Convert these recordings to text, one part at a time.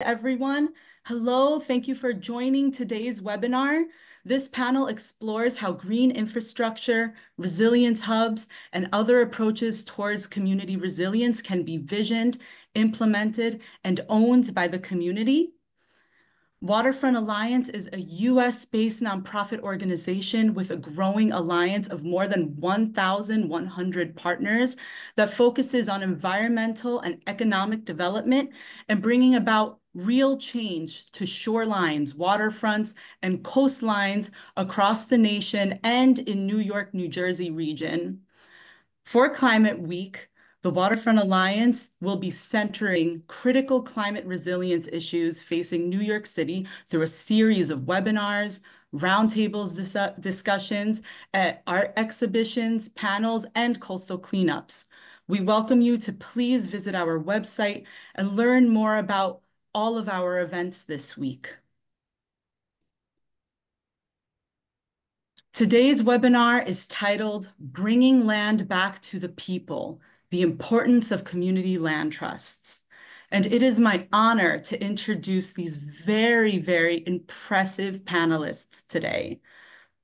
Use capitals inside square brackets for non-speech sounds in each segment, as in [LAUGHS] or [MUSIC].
everyone. Hello, thank you for joining today's webinar. This panel explores how green infrastructure, resilience hubs, and other approaches towards community resilience can be visioned, implemented, and owned by the community. Waterfront Alliance is a US-based nonprofit organization with a growing alliance of more than 1,100 partners that focuses on environmental and economic development and bringing about real change to shorelines, waterfronts, and coastlines across the nation and in New York, New Jersey region. For Climate Week, the Waterfront Alliance will be centering critical climate resilience issues facing New York City through a series of webinars, roundtables dis discussions, art exhibitions, panels, and coastal cleanups. We welcome you to please visit our website and learn more about all of our events this week. Today's webinar is titled Bringing Land Back to the People, the Importance of Community Land Trusts. And it is my honor to introduce these very, very impressive panelists today.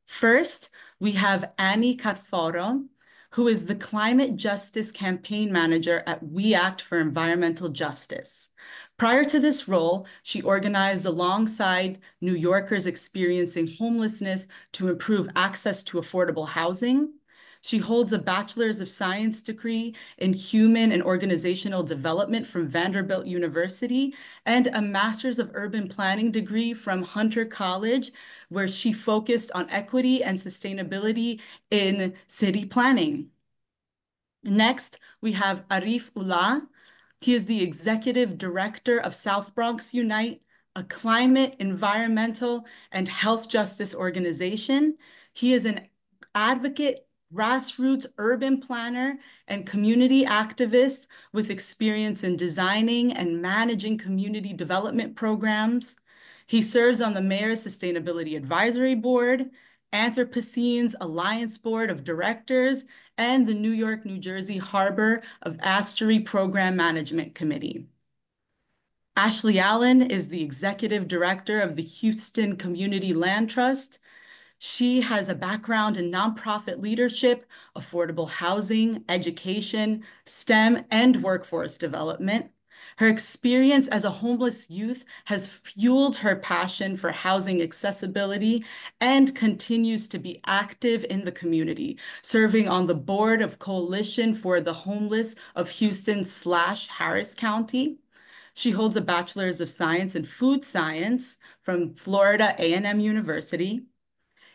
First, we have Annie Carforo, who is the Climate Justice Campaign Manager at We Act for Environmental Justice. Prior to this role, she organized alongside New Yorkers experiencing homelessness to improve access to affordable housing. She holds a Bachelor's of Science degree in Human and Organizational Development from Vanderbilt University and a Master's of Urban Planning degree from Hunter College, where she focused on equity and sustainability in city planning. Next, we have Arif Ullah, he is the executive director of South Bronx Unite, a climate, environmental, and health justice organization. He is an advocate, grassroots urban planner, and community activist with experience in designing and managing community development programs. He serves on the Mayor's Sustainability Advisory Board, Anthropocene's Alliance Board of Directors, and the New York, New Jersey Harbor of Estuary Program Management Committee. Ashley Allen is the executive director of the Houston Community Land Trust. She has a background in nonprofit leadership, affordable housing, education, STEM, and workforce development. Her experience as a homeless youth has fueled her passion for housing accessibility and continues to be active in the community, serving on the board of Coalition for the Homeless of Houston slash Harris County. She holds a Bachelor's of Science in Food Science from Florida A&M University,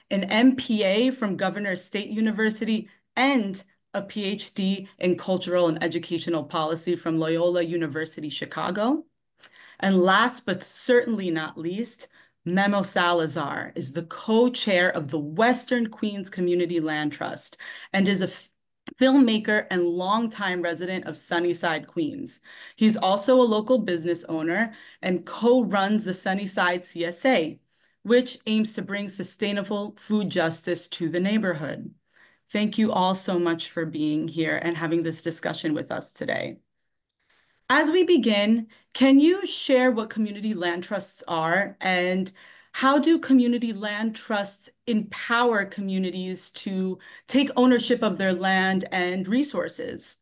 an MPA from Governor State University, and a PhD in Cultural and Educational Policy from Loyola University Chicago. And last but certainly not least, Memo Salazar is the co-chair of the Western Queens Community Land Trust and is a filmmaker and longtime resident of Sunnyside, Queens. He's also a local business owner and co-runs the Sunnyside CSA, which aims to bring sustainable food justice to the neighborhood. Thank you all so much for being here and having this discussion with us today. As we begin, can you share what community land trusts are and how do community land trusts empower communities to take ownership of their land and resources?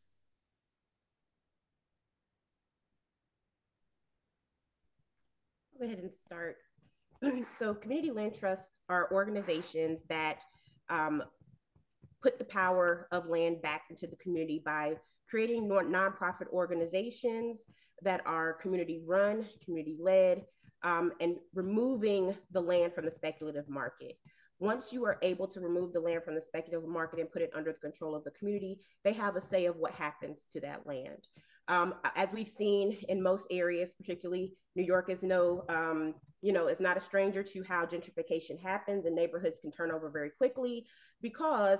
Go ahead and start. [CLEARS THROAT] so community land trusts are organizations that um, put the power of land back into the community by creating nonprofit organizations that are community run, community led, um, and removing the land from the speculative market. Once you are able to remove the land from the speculative market and put it under the control of the community, they have a say of what happens to that land. Um, as we've seen in most areas, particularly New York is no, um, you know, is not a stranger to how gentrification happens and neighborhoods can turn over very quickly because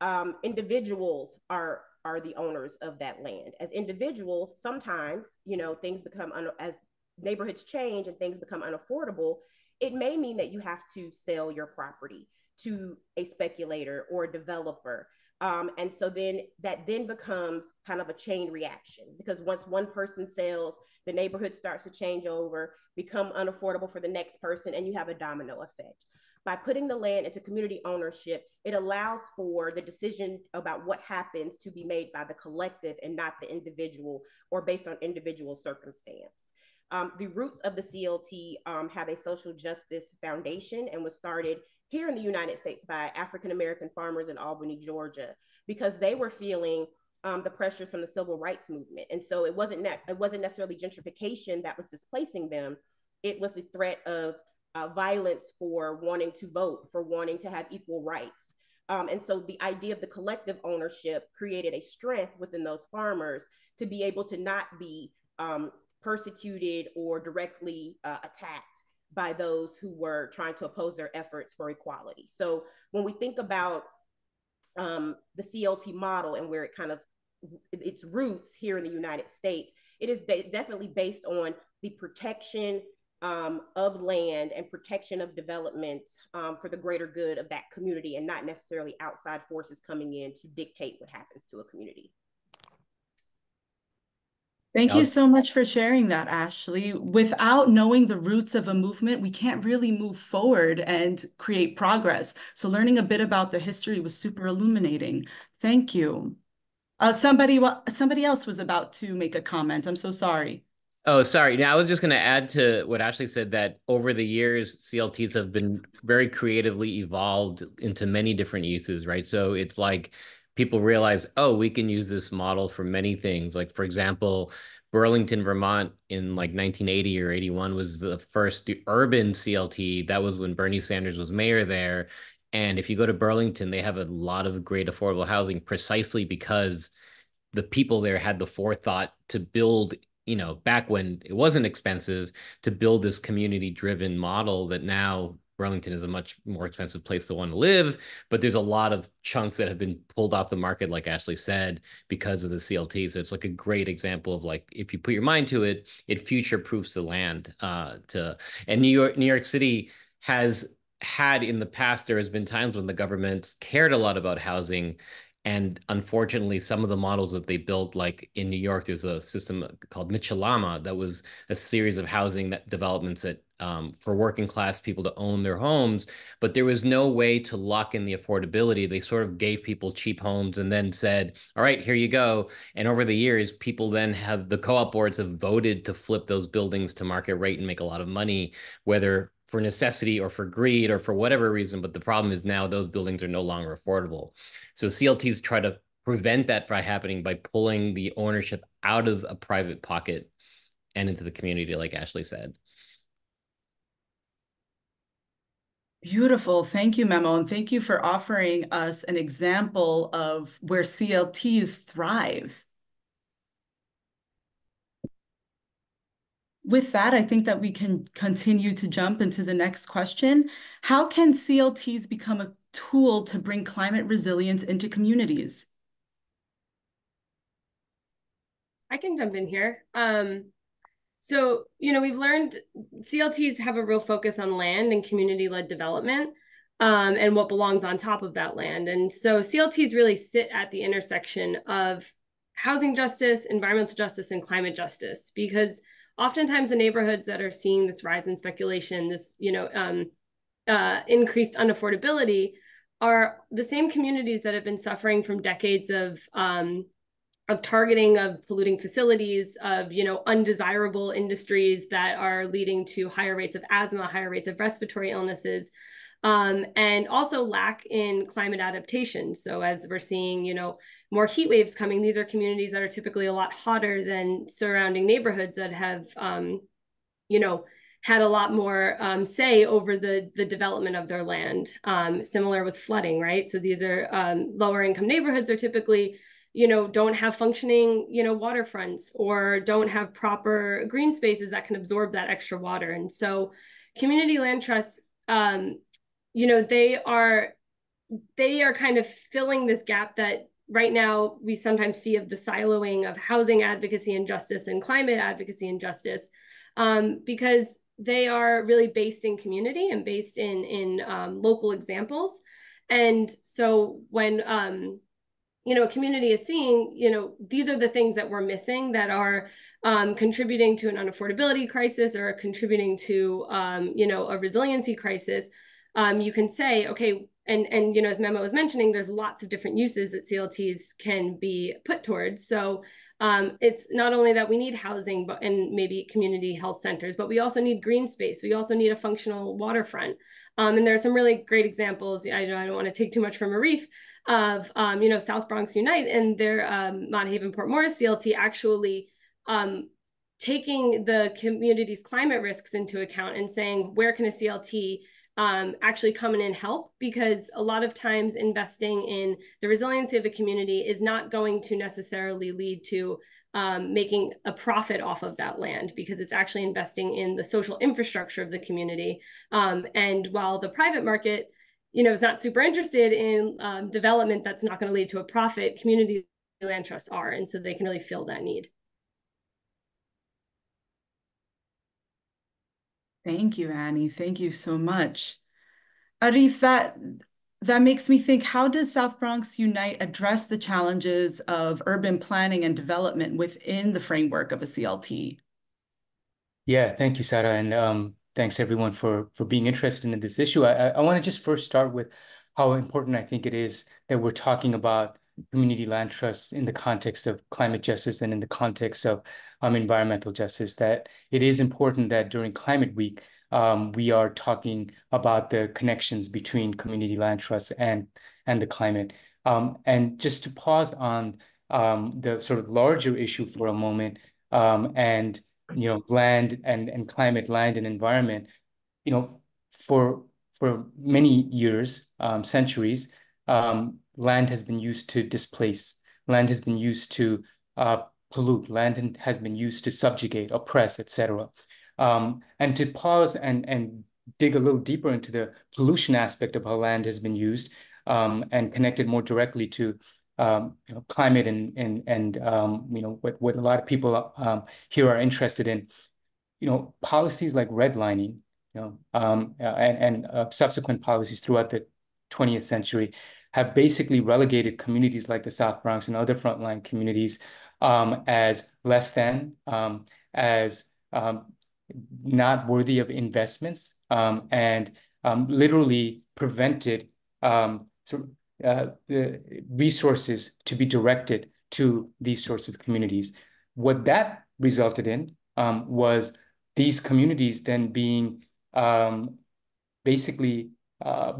um, individuals are are the owners of that land. As individuals, sometimes you know things become un- as neighborhoods change and things become unaffordable. It may mean that you have to sell your property to a speculator or a developer. Um, and so then that then becomes kind of a chain reaction because once one person sells, the neighborhood starts to change over, become unaffordable for the next person, and you have a domino effect. By putting the land into community ownership, it allows for the decision about what happens to be made by the collective and not the individual or based on individual circumstance. Um, the roots of the CLT um, have a social justice foundation and was started here in the United States by African American farmers in Albany, Georgia, because they were feeling um, the pressures from the civil rights movement, and so it wasn't ne- it wasn't necessarily gentrification that was displacing them; it was the threat of uh, violence for wanting to vote, for wanting to have equal rights. Um, and so the idea of the collective ownership created a strength within those farmers to be able to not be um, persecuted or directly uh, attacked by those who were trying to oppose their efforts for equality. So when we think about um, the CLT model and where it kind of its roots here in the United States, it is de- definitely based on the protection um, of land and protection of development um, for the greater good of that community and not necessarily outside forces coming in to dictate what happens to a community. Thank you so much for sharing that, Ashley. Without knowing the roots of a movement, we can't really move forward and create progress. So learning a bit about the history was super illuminating. Thank you. Uh, somebody, somebody else was about to make a comment. I'm so sorry. Oh, sorry. Now I was just going to add to what Ashley said that over the years, CLTs have been very creatively evolved into many different uses, right? So it's like people realize, oh, we can use this model for many things. Like, for example, Burlington, Vermont in like 1980 or 81 was the first urban CLT. That was when Bernie Sanders was mayor there. And if you go to Burlington, they have a lot of great affordable housing precisely because the people there had the forethought to build you know back when it wasn't expensive to build this community driven model that now Burlington is a much more expensive place to want to live, but there's a lot of chunks that have been pulled off the market, like Ashley said, because of the CLT. So it's like a great example of like if you put your mind to it, it future proofs the land. Uh, to and New York, New York City has had in the past there has been times when the government cared a lot about housing and unfortunately, some of the models that they built, like in New York, there's a system called Mitchell-Lama that was a series of housing that developments that um, for working class people to own their homes, but there was no way to lock in the affordability. They sort of gave people cheap homes and then said, "All right, here you go." And over the years, people then have the co-op boards have voted to flip those buildings to market rate and make a lot of money, whether for necessity or for greed or for whatever reason. But the problem is now those buildings are no longer affordable. So CLTs try to prevent that from happening by pulling the ownership out of a private pocket and into the community, like Ashley said. Beautiful. Thank you, Memo. And thank you for offering us an example of where CLTs thrive. With that, I think that we can continue to jump into the next question. How can CLTs become a tool to bring climate resilience into communities? I can jump in here. Um, so, you know, we've learned CLTs have a real focus on land and community led development um, and what belongs on top of that land. And so CLTs really sit at the intersection of housing justice, environmental justice, and climate justice because oftentimes the neighborhoods that are seeing this rise in speculation, this, you know, um, uh, increased unaffordability are the same communities that have been suffering from decades of um, of targeting of polluting facilities of you know undesirable industries that are leading to higher rates of asthma higher rates of respiratory illnesses um, and also lack in climate adaptation so as we're seeing you know more heat waves coming. These are communities that are typically a lot hotter than surrounding neighborhoods that have, um, you know, had a lot more um, say over the the development of their land. Um, similar with flooding, right? So these are um, lower income neighborhoods are typically, you know, don't have functioning, you know, waterfronts or don't have proper green spaces that can absorb that extra water. And so, community land trusts, um, you know, they are they are kind of filling this gap that right now we sometimes see of the siloing of housing advocacy and justice and climate advocacy and justice um, because they are really based in community and based in in um, local examples. And so when um, you know, a community is seeing, you know, these are the things that we're missing that are um, contributing to an unaffordability crisis or contributing to, um, you know, a resiliency crisis, um, you can say, okay, and and you know, as Memo was mentioning, there's lots of different uses that CLTs can be put towards. So um, it's not only that we need housing but and maybe community health centers, but we also need green space. We also need a functional waterfront. Um, and there are some really great examples. I, I don't want to take too much from Arif of um, you know South Bronx Unite and their um, Haven Port Morris CLT actually um, taking the community's climate risks into account and saying where can a CLT um, actually come in and help because a lot of times investing in the resiliency of the community is not going to necessarily lead to um, making a profit off of that land because it's actually investing in the social infrastructure of the community. Um, and while the private market, you know, is not super interested in um, development that's not going to lead to a profit, community land trusts are, and so they can really fill that need. Thank you, Annie. Thank you so much. Arif, that that makes me think, how does South Bronx Unite address the challenges of urban planning and development within the framework of a CLT? Yeah, thank you, Sara, and um, thanks everyone for for being interested in this issue. I, I want to just first start with how important I think it is that we're talking about community land trusts in the context of climate justice and in the context of um, environmental justice, that it is important that during Climate Week, um, we are talking about the connections between community land trusts and, and the climate. Um, and just to pause on um, the sort of larger issue for a moment, um, and you know, land and, and climate, land and environment, you know, for for many years, um, centuries, um, land has been used to displace. Land has been used to uh, pollute. Land has been used to subjugate, oppress, etc. Um, and to pause and and dig a little deeper into the pollution aspect of how land has been used um, and connected more directly to um, you know, climate and and and um, you know what what a lot of people um, here are interested in. You know, policies like redlining, you know, um, and and uh, subsequent policies throughout the 20th century have basically relegated communities like the South Bronx and other frontline communities um, as less than, um, as um, not worthy of investments, um, and um, literally prevented um, uh, the resources to be directed to these sorts of communities. What that resulted in was these communities then being basically uh,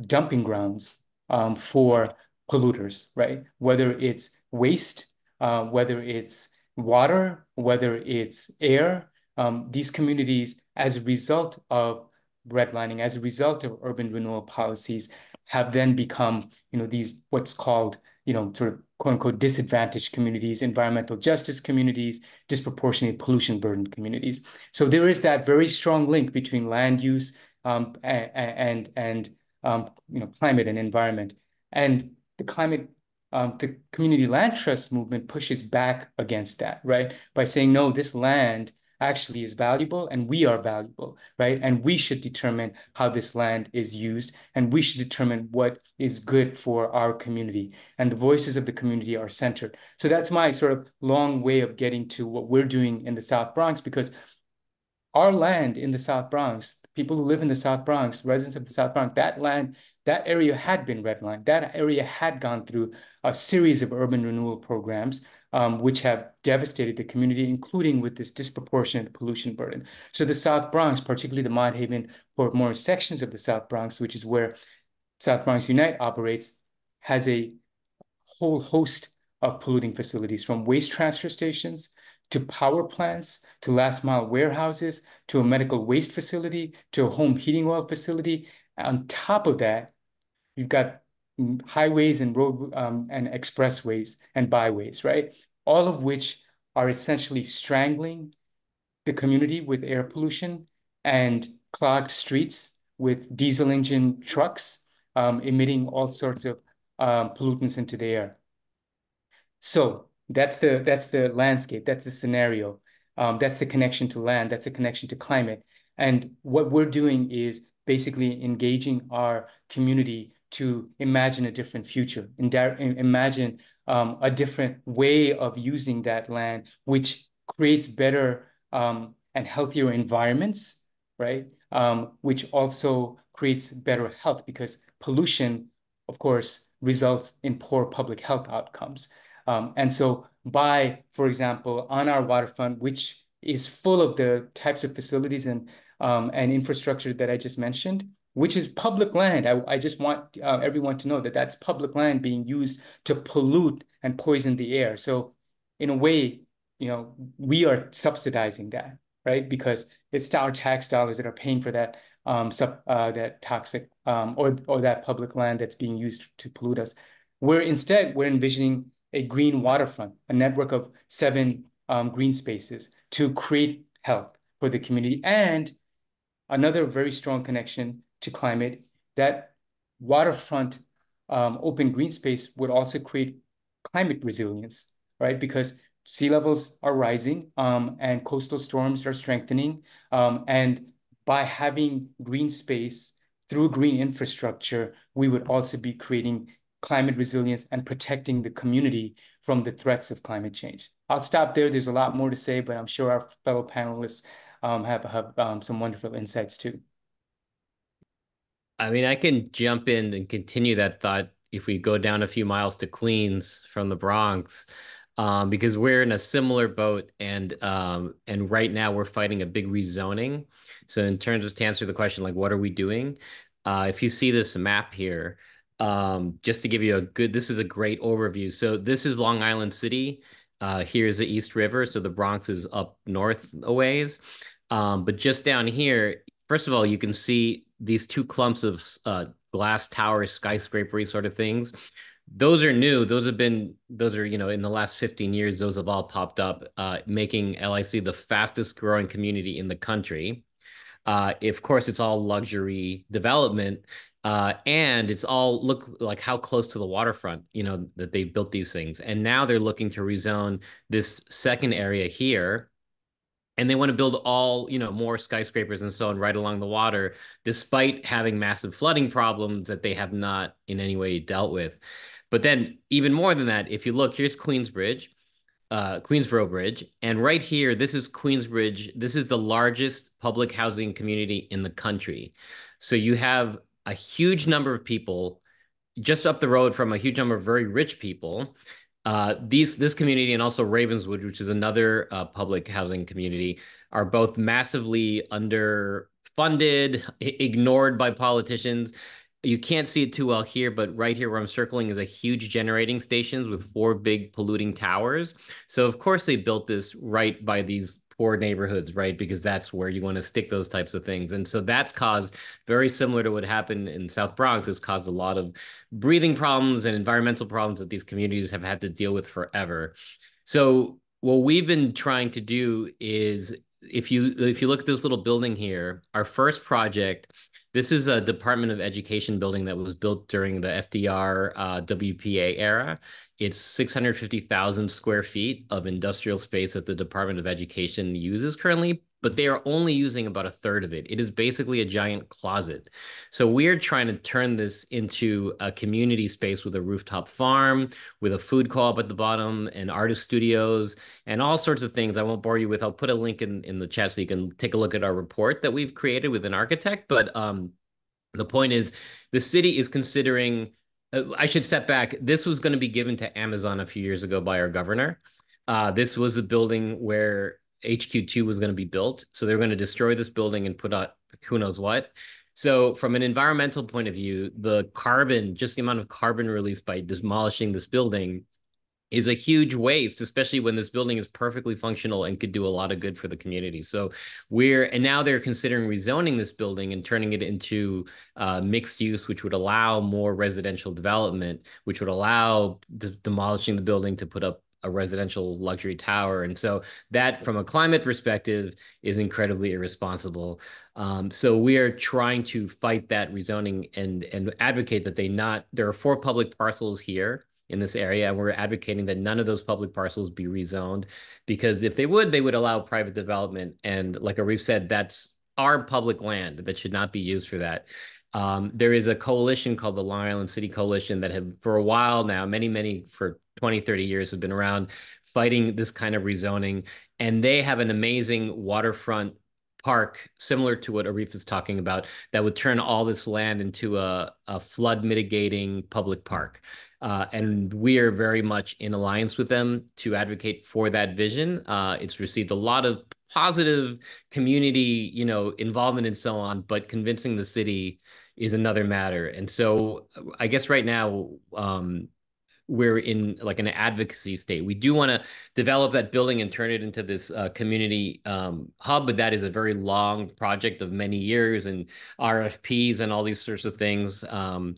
dumping grounds um, for polluters, right? Whether it's waste, uh, whether it's water, whether it's air, um, these communities, as a result of redlining, as a result of urban renewal policies, have then become, you know, these what's called, you know, sort of quote unquote disadvantaged communities, environmental justice communities, disproportionately pollution burdened communities. So there is that very strong link between land use um, and and, and um, you know, climate and environment. And the climate, um, the community land trust movement pushes back against that, right? By saying, no, this land actually is valuable and we are valuable, right? And we should determine how this land is used and we should determine what is good for our community. And the voices of the community are centered. So that's my sort of long way of getting to what we're doing in the South Bronx because our land in the South Bronx, people who live in the South Bronx, residents of the South Bronx, that land, that area had been redlined. That area had gone through a series of urban renewal programs, um, which have devastated the community, including with this disproportionate pollution burden. So the South Bronx, particularly the Mott Haven, Port Morris sections of the South Bronx, which is where South Bronx Unite operates, has a whole host of polluting facilities from waste transfer stations to power plants, to last mile warehouses, to a medical waste facility, to a home heating oil facility. On top of that, you've got highways and road um, and expressways and byways, right? All of which are essentially strangling the community with air pollution and clogged streets with diesel engine trucks um, emitting all sorts of um, pollutants into the air. So that's the that's the landscape. That's the scenario. Um, that's the connection to land. That's the connection to climate. And what we're doing is basically engaging our community to imagine a different future, imagine um, a different way of using that land, which creates better um, and healthier environments, right? Um, which also creates better health because pollution, of course, results in poor public health outcomes. Um, and so by, for example, on our waterfront, which is full of the types of facilities and, um, and infrastructure that I just mentioned, which is public land. I, I just want uh, everyone to know that that's public land being used to pollute and poison the air. So in a way, you know, we are subsidizing that, right? Because it's our tax dollars that are paying for that um, sub, uh, that toxic um, or, or that public land that's being used to pollute us. We're instead, we're envisioning a green waterfront, a network of seven um, green spaces to create health for the community and another very strong connection to climate, that waterfront um, open green space would also create climate resilience, right? Because sea levels are rising um, and coastal storms are strengthening. Um, and by having green space through green infrastructure, we would also be creating climate resilience and protecting the community from the threats of climate change. I'll stop there. There's a lot more to say, but I'm sure our fellow panelists um, have, have um, some wonderful insights too. I mean, I can jump in and continue that thought if we go down a few miles to Queens from the Bronx, um, because we're in a similar boat, and um, and right now we're fighting a big rezoning. So in terms of to answer the question, like what are we doing? Uh, if you see this map here, um, just to give you a good, this is a great overview. So this is Long Island City. Uh, here's the East River, so the Bronx is up north a ways. Um, but just down here, first of all, you can see these two clumps of uh, glass towers, skyscrapery sort of things. Those are new. Those have been, those are, you know, in the last 15 years, those have all popped up, uh, making LIC the fastest growing community in the country. Uh, of course, it's all luxury development. Uh, and it's all look like how close to the waterfront, you know, that they built these things. And now they're looking to rezone this second area here and they want to build all you know more skyscrapers and so on right along the water despite having massive flooding problems that they have not in any way dealt with but then even more than that if you look here's queensbridge uh, queensboro bridge. And right here this is queensbridge. This is the largest public housing community in the country. So you have a huge number of people just up the road from a huge number of very rich people. Uh, these this community and also Ravenswood, which is another uh, public housing community, are both massively underfunded, ignored by politicians. You can't see it too well here, but right here where I'm circling is a huge generating stations with four big polluting towers. So of course they built this right by these poor neighborhoods, right? Because that's where you want to stick those types of things. And so that's caused very similar to what happened in South Bronx, has caused a lot of breathing problems and environmental problems that these communities have had to deal with forever. So what we've been trying to do is if you if you look at this little building here, our first project this is a Department of Education building that was built during the FDR uh, WPA era. It's 650,000 square feet of industrial space that the Department of Education uses currently, but they are only using about a third of it. It is basically a giant closet. So we're trying to turn this into a community space with a rooftop farm, with a food co-op at the bottom, and artist studios, and all sorts of things. I won't bore you with. I'll put a link in, in the chat so you can take a look at our report that we've created with an architect. But um, the point is, the city is considering uh, I should step back. This was going to be given to Amazon a few years ago by our governor. Uh, this was a building where HQ2 was going to be built. So they're going to destroy this building and put out who knows what. So from an environmental point of view, the carbon, just the amount of carbon released by demolishing this building is a huge waste, especially when this building is perfectly functional and could do a lot of good for the community. So we're and now they're considering rezoning this building and turning it into uh, mixed use, which would allow more residential development, which would allow the, demolishing the building to put up a residential luxury tower. And so that from a climate perspective is incredibly irresponsible. Um, so we are trying to fight that rezoning and and advocate that they not there are four public parcels here in this area. And we're advocating that none of those public parcels be rezoned because if they would, they would allow private development. And like Arif said, that's our public land that should not be used for that. Um, there is a coalition called the Long Island City Coalition that have, for a while now, many, many, for 20, 30 years, have been around fighting this kind of rezoning. And they have an amazing waterfront park similar to what Arif is talking about that would turn all this land into a, a flood mitigating public park. Uh, and we are very much in alliance with them to advocate for that vision. Uh, it's received a lot of positive community, you know, involvement and so on, but convincing the city is another matter. And so I guess right now, um, we're in like an advocacy state. We do want to develop that building and turn it into this uh, community um, hub, but that is a very long project of many years and RFPs and all these sorts of things. Um,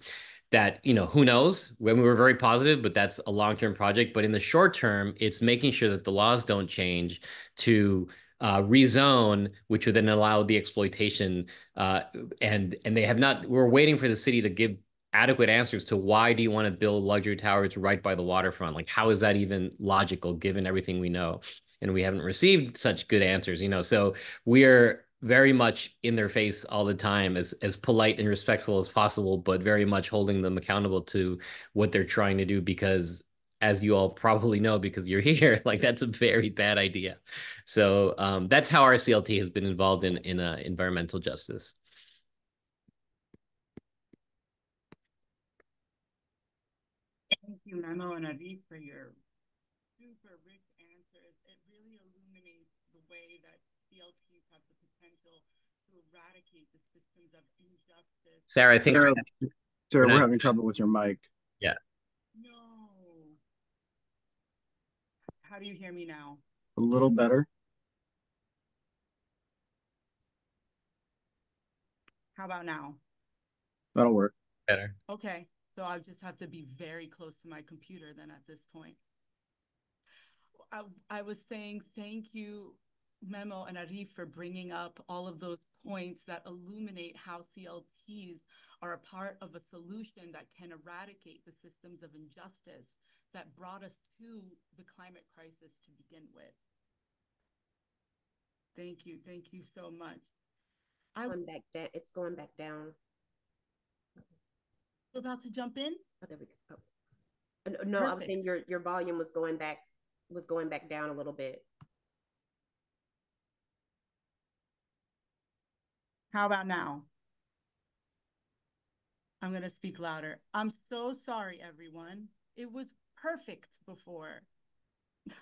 that you know who knows when we were very positive but that's a long-term project but in the short term it's making sure that the laws don't change to uh, rezone, which would then allow the exploitation. Uh, and and they have not. We're waiting for the city to give adequate answers to why do you want to build luxury towers right by the waterfront? Like, how is that even logical given everything we know? And we haven't received such good answers, you know. So we are very much in their face all the time as as polite and respectful as possible but very much holding them accountable to what they're trying to do because as you all probably know because you're [LAUGHS] here like that's a very bad idea so um, that's how our clt has been involved in in uh, environmental justice you, Memo and Arif, for your super rich answers. It really illuminates the way that CLTs have the potential to eradicate the systems of injustice. Sara, I think Sara, Sara we're having trouble with your mic. Yeah. No. How do you hear me now? A little better. How about now? That'll work. better Okay, so I just have to be very close to my computer then at this point. I, I was saying thank you, Memo and Arif, for bringing up all of those points that illuminate how CLTs are a part of a solution that can eradicate the systems of injustice that brought us to the climate crisis to begin with. Thank you. Thank you so much. I back down, it's going back down. About to jump in. Oh, there we go. Oh. Uh, No, I was saying your, your volume was going back, was going back down a little bit. How about now? I'm going to speak louder. I'm so sorry, everyone. It was perfect before. it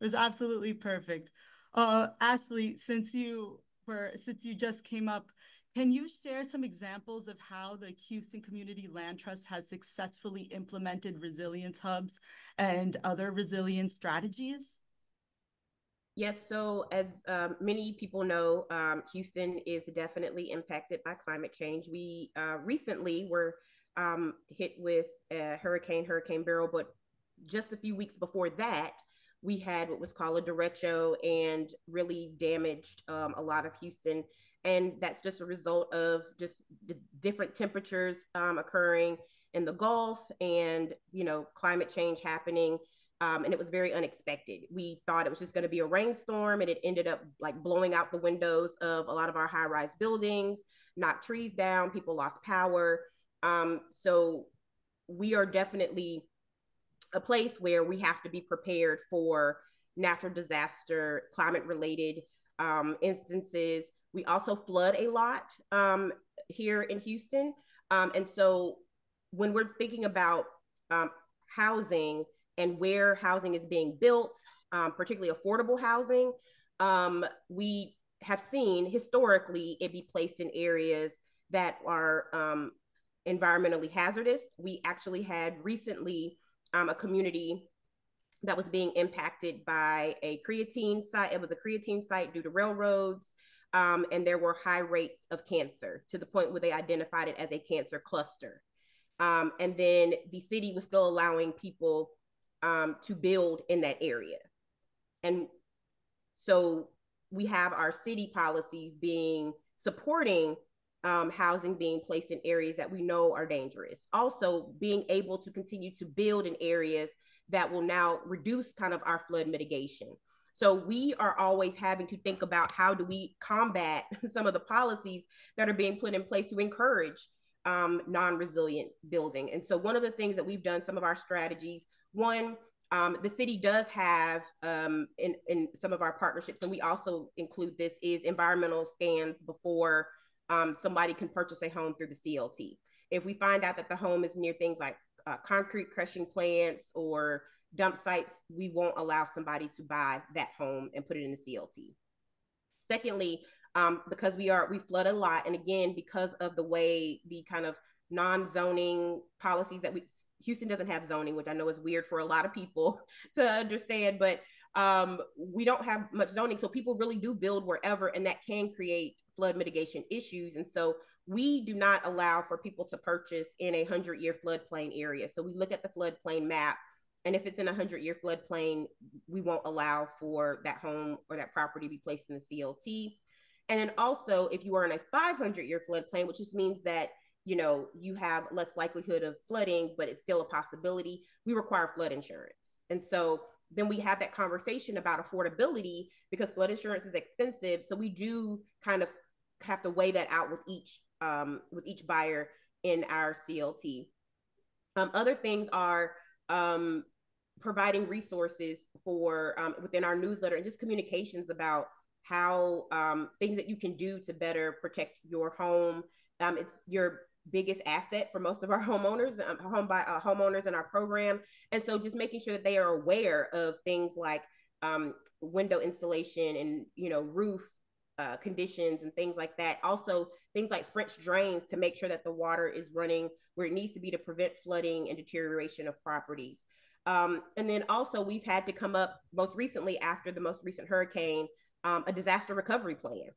was absolutely perfect. Uh, Ashley, since you were, since you just came up, can you share some examples of how the Houston Community Land Trust has successfully implemented resilience hubs and other resilience strategies? Yes, so as um, many people know, um, Houston is definitely impacted by climate change. We uh, recently were um, hit with a hurricane, Hurricane Beryl, but just a few weeks before that, we had what was called a derecho and really damaged um, a lot of Houston. And that's just a result of just the different temperatures um, occurring in the Gulf and, you know, climate change happening um, and it was very unexpected. We thought it was just going to be a rainstorm, and it ended up like blowing out the windows of a lot of our high-rise buildings, knocked trees down, people lost power. Um, so we are definitely a place where we have to be prepared for natural disaster, climate-related um, instances. We also flood a lot um, here in Houston, um, and so when we're thinking about um, housing and where housing is being built, um, particularly affordable housing, um, we have seen historically it be placed in areas that are um, environmentally hazardous. We actually had recently a community that was being impacted by a creosote site. It was a creosote site due to railroads. Um, and there were high rates of cancer to the point where they identified it as a cancer cluster. Um, and then the city was still allowing people um, to build in that area. And so we have our city policies being supporting um, housing being placed in areas that we know are dangerous. Also, being able to continue to build in areas that will now reduce kind of our flood mitigation. So we are always having to think about how do we combat [LAUGHS] some of the policies that are being put in place to encourage um, non-resilient building. And so one of the things that we've done, some of our strategies, one, um, the city does have um, in, in some of our partnerships, and we also include this is environmental scans before um, somebody can purchase a home through the CLT. If we find out that the home is near things like uh, concrete crushing plants or dump sites, we won't allow somebody to buy that home and put it in the CLT. Secondly, um, because we are we flood a lot, and again because of the way the kind of non-zoning policies that we Houston doesn't have zoning, which I know is weird for a lot of people [LAUGHS] to understand, but um, we don't have much zoning. So people really do build wherever, and that can create flood mitigation issues. And so we do not allow for people to purchase in a 100 year floodplain area. So we look at the floodplain map, and if it's in a 100 year floodplain, we won't allow for that home or that property to be placed in the CLT. And then also, if you are in a 500 year floodplain, which just means that you know, you have less likelihood of flooding, but it's still a possibility. We require flood insurance. And so then we have that conversation about affordability because flood insurance is expensive. So we do kind of have to weigh that out with each um, with each buyer in our CLT. Um, other things are um, providing resources for um, within our newsletter and just communications about how um, things that you can do to better protect your home. Um, it's your biggest asset for most of our [LAUGHS] homeowners, um, home by uh, homeowners in our program. And so just making sure that they are aware of things like um, window insulation and, you know, roof uh, conditions and things like that. Also, things like French drains to make sure that the water is running where it needs to be to prevent flooding and deterioration of properties. Um, and then also, we've had to come up most recently after the most recent hurricane, um, a disaster recovery plan.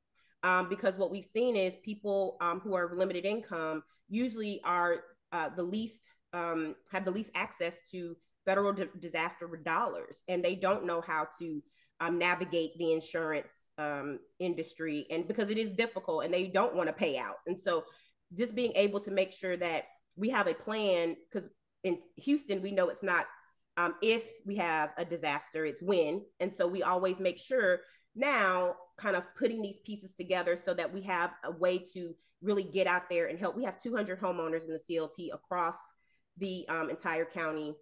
Um, because what we've seen is people um, who are limited income usually are uh, the least um, have the least access to federal disaster dollars, and they don't know how to um, navigate the insurance um, industry, and because it is difficult, and they don't want to pay out, and so just being able to make sure that we have a plan, because in Houston we know it's not um, if we have a disaster, it's when, and so we always make sure now kind of putting these pieces together so that we have a way to really get out there and help. We have 200 homeowners in the CLT across the um, entire county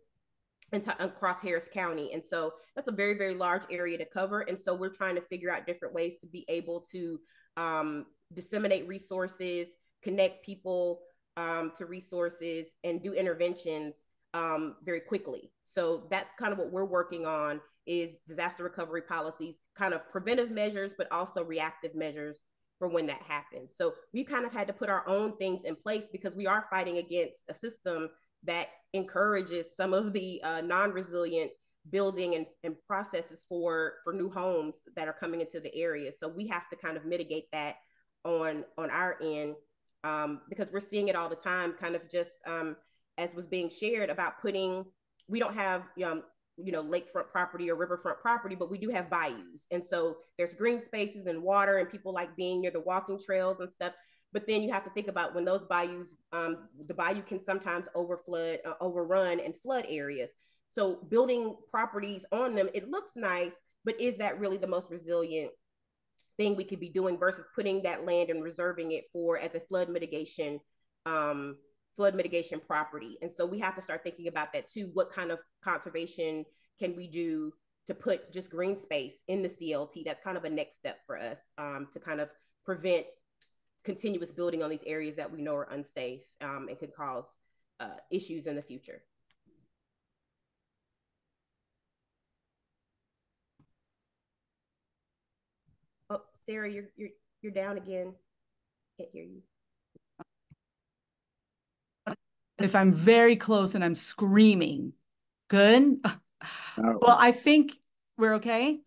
and across Harris County. And so that's a very, very large area to cover. And so we're trying to figure out different ways to be able to um, disseminate resources, connect people um, to resources, and do interventions um, very quickly. So that's kind of what we're working on is disaster recovery policies, kind of preventive measures, but also reactive measures for when that happens. So we kind of had to put our own things in place because we are fighting against a system that encourages some of the uh, non-resilient building and, and processes for for new homes that are coming into the area. So we have to kind of mitigate that on on our end um, because we're seeing it all the time. Kind of just um, as was being shared about putting. We don't have um, you know lakefront property or riverfront property but we do have bayous and so there's green spaces and water and people like being near the walking trails and stuff but then you have to think about when those bayous um, the bayou can sometimes overflood uh, overrun and flood areas so building properties on them it looks nice but is that really the most resilient thing we could be doing versus putting that land and reserving it for as a flood mitigation um, flood mitigation property. And so we have to start thinking about that too. What kind of conservation can we do to put just green space in the CLT? That's kind of a next step for us um, to kind of prevent continuous building on these areas that we know are unsafe um, and could cause uh, issues in the future. Oh, Sara, you're you're you're down again. Can't hear you if I'm very close and I'm screaming. Good. Well, I think we're okay.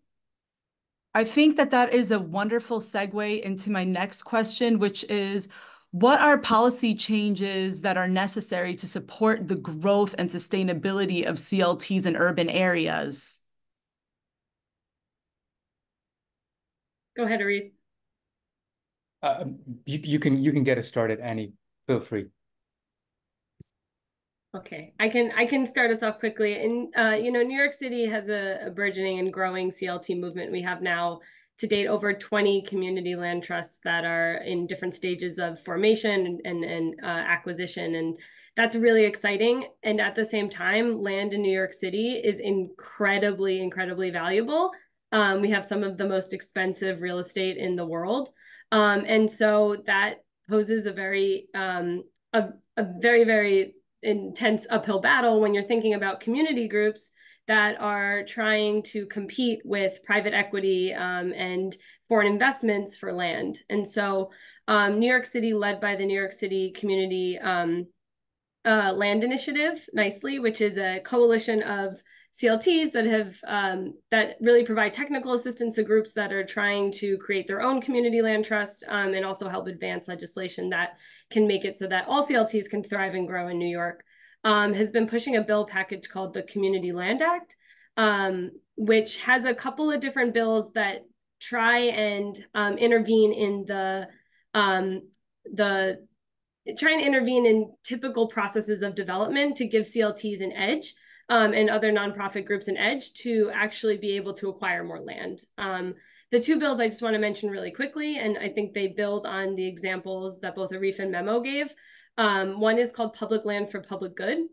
I think that that is a wonderful segue into my next question, which is what are policy changes that are necessary to support the growth and sustainability of CLTs in urban areas? Go ahead, Reed. Uh, you, you can you can get us started, Annie. Feel free. Okay, I can I can start us off quickly. And uh, you know, New York City has a, a, burgeoning and growing CLT movement. We have now to date over 20 community land trusts that are in different stages of formation and and, uh, acquisition, and that's really exciting. And at the same time, land in New York City is incredibly, incredibly valuable. Um, we have some of the most expensive real estate in the world, um, and so that poses a very um, a, a very very intense uphill battle when you're thinking about community groups that are trying to compete with private equity um, and foreign investments for land. And so um, New York City, led by the New York City Community um, uh, Land Initiative, nicely, which is a coalition of CLTs that have um, that really provide technical assistance to groups that are trying to create their own community land trust um, and also help advance legislation that can make it so that all CLTs can thrive and grow in New York. Um, has been pushing a bill package called the Community Land Act, um, which has a couple of different bills that try and um, intervene in the um, the try and intervene in typical processes of development to give CLTs an edge um, and other nonprofit groups an edge to actually be able to acquire more land. Um, the two bills I just want to mention really quickly, and I think they build on the examples that both Arif and Memo gave. Um, one is called Public Land for Public Good.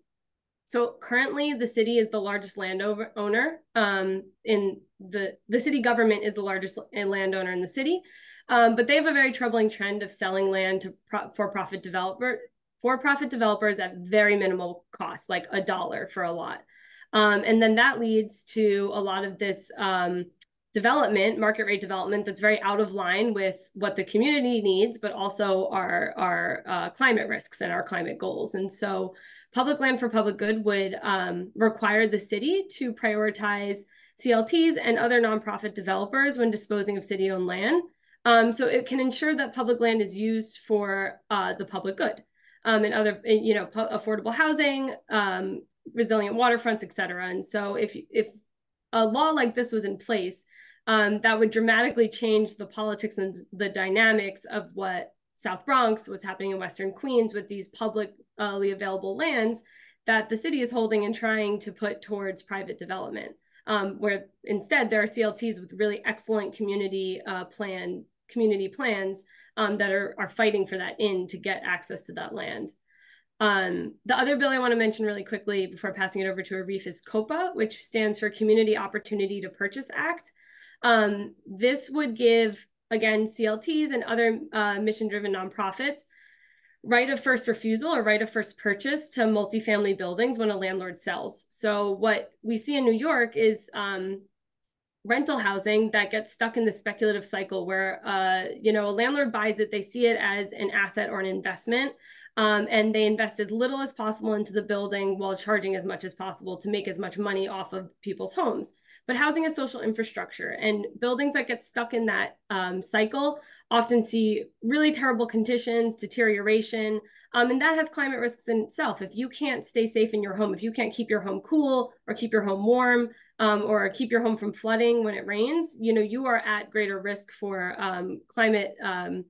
So currently, the city is the largest landowner um, in the the city government is the largest landowner in the city, um, but they have a very troubling trend of selling land to pro for profit developer for-profit developers at very minimal cost, like a dollar for a lot. Um, and then that leads to a lot of this um, development, market rate development that's very out of line with what the community needs, but also our, our uh, climate risks and our climate goals. And so public land for public good would um, require the city to prioritize CLTs and other nonprofit developers when disposing of city-owned land. Um, so it can ensure that public land is used for uh, the public good um, and other, you know, affordable housing, um, resilient waterfronts, et cetera. And so if, if a law like this was in place, um, that would dramatically change the politics and the dynamics of what South Bronx, what's happening in Western Queens with these publicly available lands that the city is holding and trying to put towards private development. Um, where instead there are CLTs with really excellent community uh, plan community plans um, that are, are fighting for that in to get access to that land. Um, the other bill I want to mention really quickly before passing it over to Arif is COPA, which stands for Community Opportunity to Purchase Act. Um, this would give, again, CLTs and other uh, mission-driven nonprofits right of first refusal or right of first purchase to multifamily buildings when a landlord sells. So what we see in New York is um, rental housing that gets stuck in the speculative cycle where uh, you know a landlord buys it they see it as an asset or an investment um, and they invest as little as possible into the building while charging as much as possible to make as much money off of people's homes but housing is social infrastructure and buildings that get stuck in that um, cycle often see really terrible conditions deterioration um, and that has climate risks in itself if you can't stay safe in your home if you can't keep your home cool or keep your home warm um, or keep your home from flooding when it rains, you know, you are at greater risk for um, climate, um,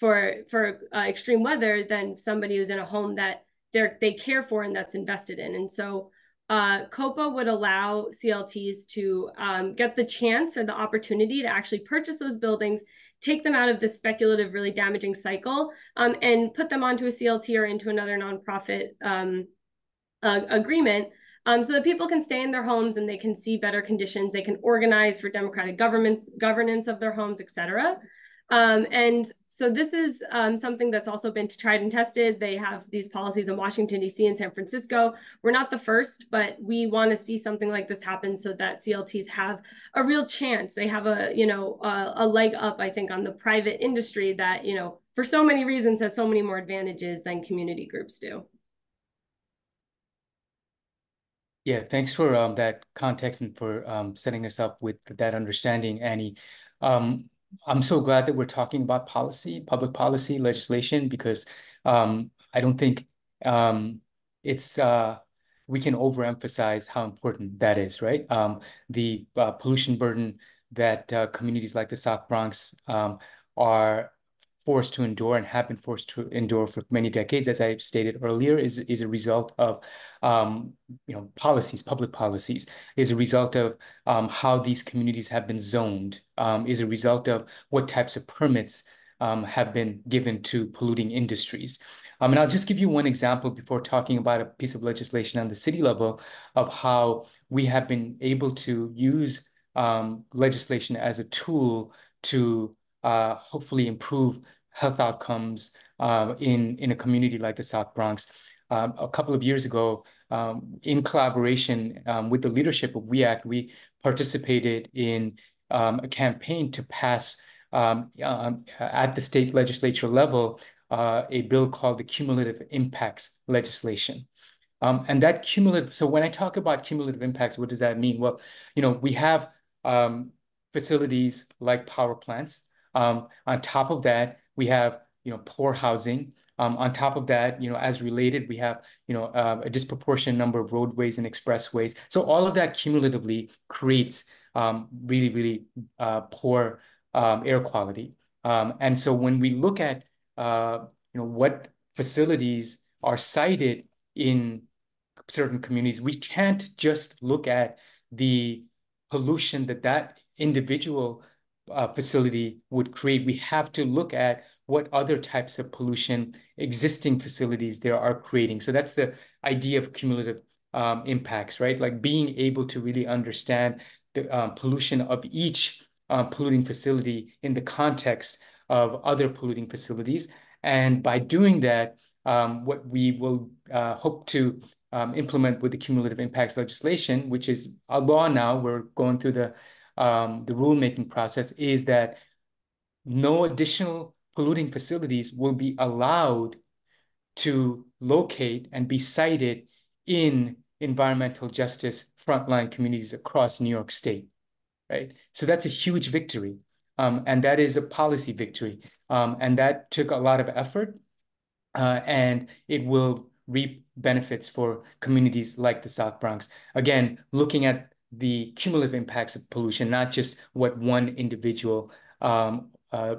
for for uh, extreme weather than somebody who's in a home that they they care for and that's invested in. And so, uh, COPA would allow CLTs to um, get the chance or the opportunity to actually purchase those buildings, take them out of this speculative, really damaging cycle, um, and put them onto a CLT or into another nonprofit um, uh, agreement um, so that people can stay in their homes and they can see better conditions. They can organize for democratic governments, governance of their homes, et cetera. Um, and so this is um, something that's also been tried and tested. They have these policies in Washington, D.C. and San Francisco. We're not the first, but we want to see something like this happen so that CLTs have a real chance. They have a, you know, a, a leg up, I think, on the private industry that, you know, for so many reasons has so many more advantages than community groups do. Yeah, thanks for um, that context and for um, setting us up with that understanding, Annie. Um, I'm so glad that we're talking about policy, public policy legislation, because um, I don't think um, it's uh, we can overemphasize how important that is, right? Um, the uh, pollution burden that uh, communities like the South Bronx are forced to endure and have been forced to endure for many decades, as I stated earlier, is, is a result of um, you know policies, public policies, is a result of um, how these communities have been zoned, um, is a result of what types of permits um, have been given to polluting industries. Um, and I'll just give you one example before talking about a piece of legislation on the city level of how we have been able to use um, legislation as a tool to uh, hopefully improve health outcomes uh, in, in a community like the South Bronx. Um, a couple of years ago, um, in collaboration um, with the leadership of WE ACT, we participated in um, a campaign to pass um, um, at the state legislature level uh, a bill called the Cumulative Impacts Legislation. Um, and that cumulative, so when I talk about cumulative impacts, what does that mean? Well, you know, we have um, facilities like power plants. Um, on top of that, we have, you know, poor housing. Um, on top of that, you know, as related, we have, you know, uh, a disproportionate number of roadways and expressways. So all of that cumulatively creates um, really, really uh, poor um, air quality. Um, and so when we look at uh, you know what facilities are sited in certain communities, we can't just look at the pollution that that individual uh, facility would create. We have to look at what other types of pollution existing facilities there are creating. So that's the idea of cumulative um, impacts, right? Like being able to really understand the uh, pollution of each uh, polluting facility in the context of other polluting facilities. And by doing that, um, what we will uh, hope to um, implement with the cumulative impacts legislation, which is a law now, we're going through the, um, the rulemaking process, is that no additional polluting facilities will be allowed to locate and be sited in environmental justice frontline communities across New York State right? So that's a huge victory. Um, and that is a policy victory. Um, and that took a lot of effort uh, and it will reap benefits for communities like the South Bronx. Again, looking at the cumulative impacts of pollution, not just what one individual um, uh,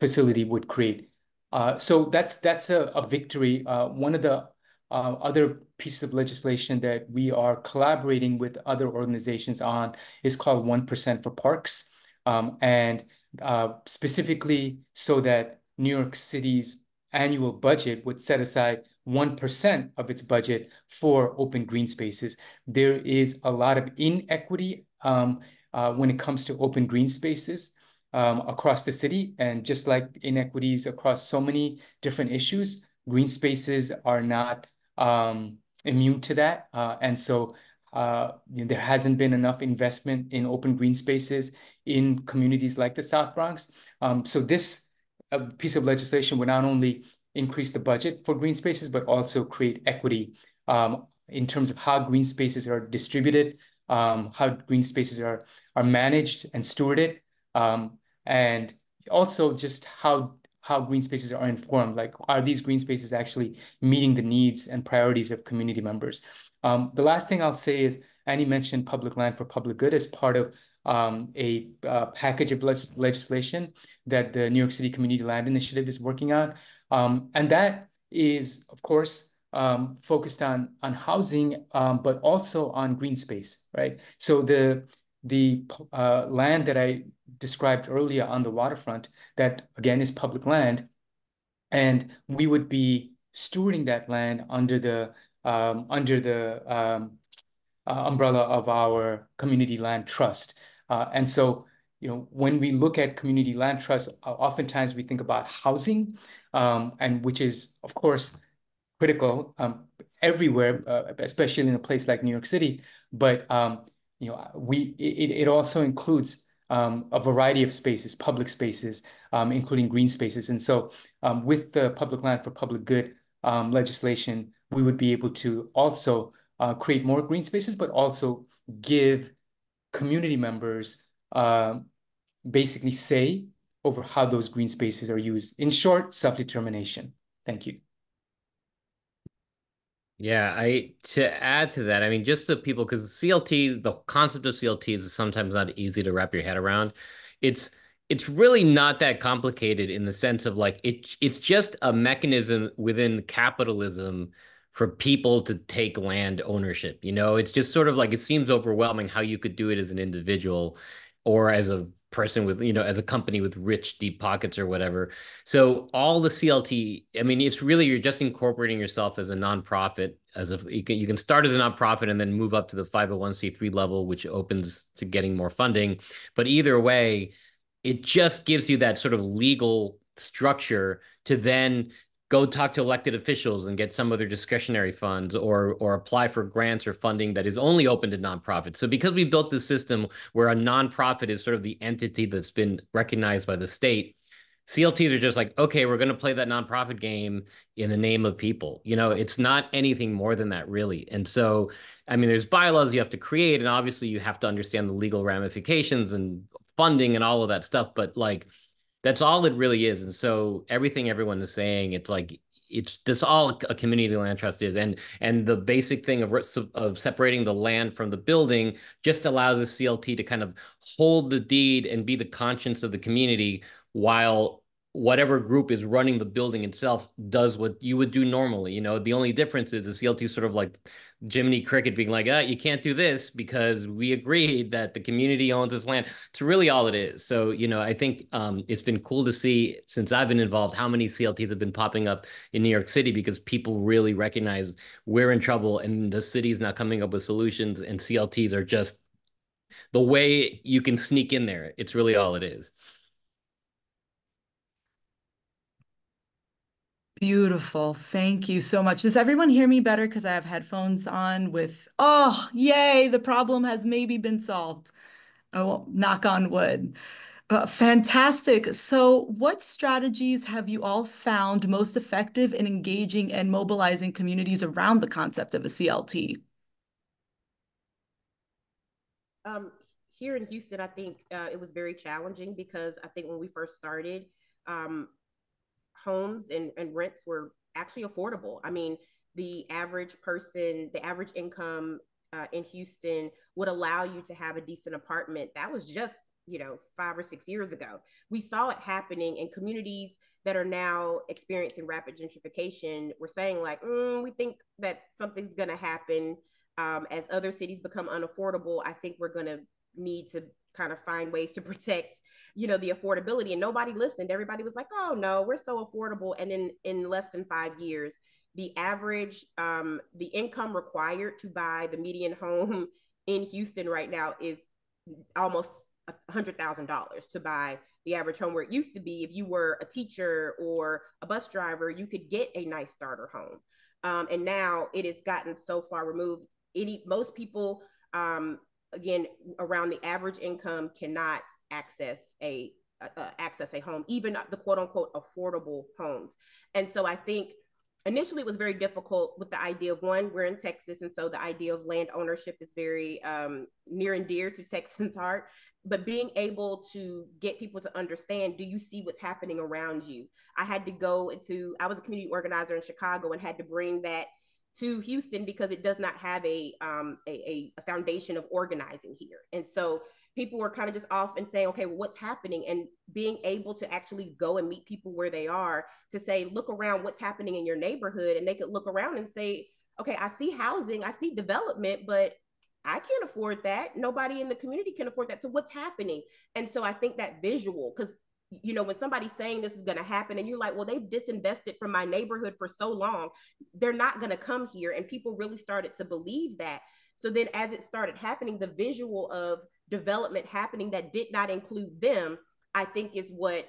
facility would create. Uh, so that's that's a, a victory. Uh, one of the uh, other pieces of legislation that we are collaborating with other organizations on is called 1% for Parks. Um, and uh, specifically so that New York City's annual budget would set aside 1% of its budget for open green spaces. There is a lot of inequity um, uh, when it comes to open green spaces um, across the city. And just like inequities across so many different issues, green spaces are not um, immune to that. Uh, and so uh, there hasn't been enough investment in open green spaces in communities like the South Bronx. Um, so this uh, piece of legislation would not only increase the budget for green spaces, but also create equity um, in terms of how green spaces are distributed, um, how green spaces are, are managed and stewarded, um, and also just how how green spaces are informed. Like, are these green spaces actually meeting the needs and priorities of community members? Um, the last thing I'll say is Annie mentioned public land for public good as part of um, a uh, package of legislation that the New York City Community Land Initiative is working on. Um, and that is, of course, um, focused on, on housing, um, but also on green space, right? So the the uh, land that I described earlier on the waterfront, that again is public land, and we would be stewarding that land under the um, under the um, uh, umbrella of our community land trust. Uh, and so, you know, when we look at community land trust, oftentimes we think about housing, um, and which is, of course, critical um, everywhere, uh, especially in a place like New York City. But um, you know, we it, it also includes um, a variety of spaces, public spaces, um, including green spaces. And so um, with the public land for public good um, legislation, we would be able to also uh, create more green spaces, but also give community members uh, basically say over how those green spaces are used. In short, self-determination. Thank you. Yeah, I to add to that, I mean, just so people, because CLT, the concept of CLT is sometimes not easy to wrap your head around. It's it's really not that complicated in the sense of like it it's just a mechanism within capitalism for people to take land ownership you know it's just sort of like it seems overwhelming how you could do it as an individual or as a person with you know as a company with rich deep pockets or whatever. So all the clt i mean it's really you're just incorporating yourself as a nonprofit as a you can, you can start as a nonprofit and then move up to the 501c3 level which opens to getting more funding. But either way it just gives you that sort of legal structure to then go talk to elected officials and get some of their discretionary funds or or apply for grants or funding that is only open to nonprofits. So because we built this system where a nonprofit is sort of the entity that's been recognized by the state, CLTs are just like, okay, we're going to play that nonprofit game in the name of people. You know, it's not anything more than that, really. And so, I mean, there's bylaws you have to create, and obviously you have to understand the legal ramifications and funding and all of that stuff. But like, that's all it really is. And so everything everyone is saying, it's like it's this all a community land trust is and and the basic thing of of separating the land from the building just allows a clt to kind of hold the deed and be the conscience of the community while whatever group is running the building itself does what you would do normally you know the only difference is the clt sort of like Jiminy Cricket being like, ah, you can't do this because we agreed that the community owns this land. It's really all it is. So, you know, I think um, it's been cool to see since I've been involved how many CLTs have been popping up in New York City because people really recognize we're in trouble and the city is now coming up with solutions and CLTs are just the way you can sneak in there. It's really all it is. Beautiful. Thank you so much. Does everyone hear me better because I have headphones on with, oh, yay, the problem has maybe been solved. Oh, knock on wood. Uh, fantastic. So, what strategies have you all found most effective in engaging and mobilizing communities around the concept of a CLT? Um, here in Houston, I think uh, it was very challenging because I think when we first started, um, homes and, and rents were actually affordable. I mean, the average person, the average income uh, in Houston would allow you to have a decent apartment. That was just, you know, five or six years ago. We saw it happening in communities that are now experiencing rapid gentrification. We're saying, like, mm, we think that something's going to happen um, as other cities become unaffordable. I think we're going to need to kind of find ways to [LAUGHS] protect you know the affordability and nobody listened. Everybody was like oh no we're so affordable. And in in less than five years the average um, the income required to buy the median home [LAUGHS] in houston right now is almost $100000 to buy the average home where it used to be. If you were a teacher or a bus driver you could get a nice starter home. Um, and now it has gotten so far removed. Any most people um, again around the average income cannot access a uh, access a home even the quote unquote affordable homes. And so i think initially it was very difficult with the idea of one we're in texas and so the idea of land ownership is very um, near and dear to [LAUGHS] texans heart. But being able to get people to understand do you see what's happening around you? I had to go into i was a community organizer in chicago and had to bring that to Houston because it does not have a, um, a, a foundation of organizing here. And so people were kind of just off and saying, okay, well, what's happening? And being able to actually go and meet people where they are to say, look around what's happening in your neighborhood. And they could look around and say, okay, I see housing, I see development, but I can't afford that. Nobody in the community can afford that. So what's happening? And so I think that visual, because you know, when somebody's saying this is going to happen and you're like, well, they've disinvested from my neighborhood for so long, they're not going to come here. And people really started to believe that. So then as it started happening, the visual of development happening that did not include them, I think is what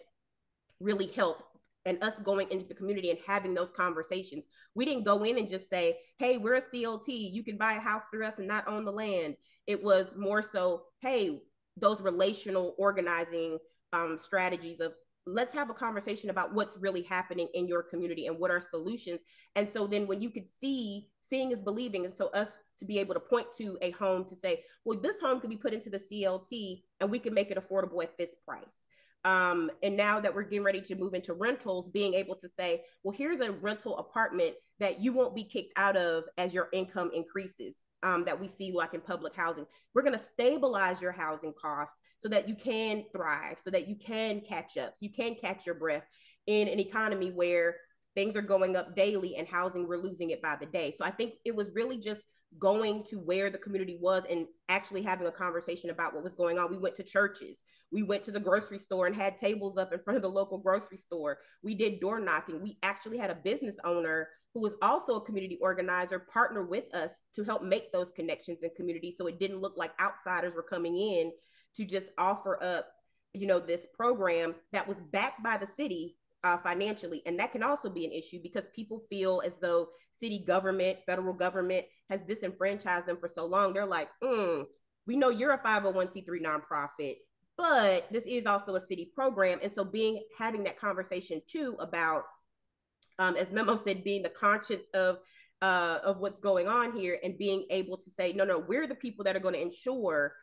really helped and us going into the community and having those conversations. We didn't go in and just say, hey, we're a CLT, you can buy a house through us and not own the land. It was more so, hey, those relational organizing um, strategies of let's have a conversation about what's really happening in your community and what are solutions. And so then when you could see, seeing is believing. And so us to be able to point to a home to say, well, this home could be put into the CLT and we can make it affordable at this price. Um, and now that we're getting ready to move into rentals, being able to say, well, here's a rental apartment that you won't be kicked out of as your income increases. Um, that we see like in public housing. We're going to stabilize your housing costs so that you can thrive, so that you can catch up, so you can catch your breath in an economy where things are going up daily and housing, we're losing it by the day. So I think it was really just going to where the community was and actually having a conversation about what was going on. We went to churches. We went to the grocery store and had tables up in front of the local grocery store. We did door knocking. We actually had a business owner who was also a community organizer partner with us to help make those connections in community so it didn't look like outsiders were coming in to just offer up you know this program that was backed by the city uh, financially. And that can also be an issue because people feel as though city government, federal government has disenfranchised them for so long. They're like, mm, we know you're a 501c3 nonprofit, but this is also a city program. And so being having that conversation too about, um, as Memo said, being the conscience of uh, of what's going on here and being able to say, no, no, we're the people that are going to ensure